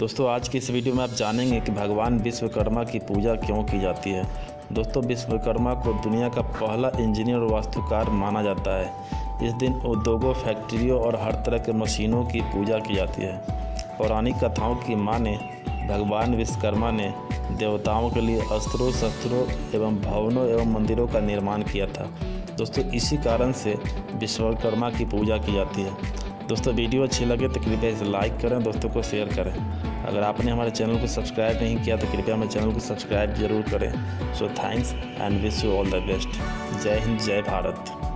दोस्तों, आज की इस वीडियो में आप जानेंगे कि भगवान विश्वकर्मा की पूजा क्यों की जाती है। दोस्तों, विश्वकर्मा को दुनिया का पहला इंजीनियर और वास्तुकार माना जाता है। इस दिन उद्योगों, फैक्ट्रियों और हर तरह के मशीनों की पूजा की जाती है। पौराणिक कथाओं की माने, भगवान विश्वकर्मा ने देवताओं के लिए अस्त्रों, शस्त्रों एवं भवनों एवं मंदिरों का निर्माण किया था। दोस्तों, इसी कारण से विश्वकर्मा की पूजा की जाती है। दोस्तों, वीडियो अच्छी लगे तो कृपया इसे लाइक करें, दोस्तों को शेयर करें। अगर आपने हमारे चैनल को सब्सक्राइब नहीं किया तो कृपया हमारे चैनल को सब्सक्राइब ज़रूर करें। So thanks and wish you all the best जय हिंद, जय भारत।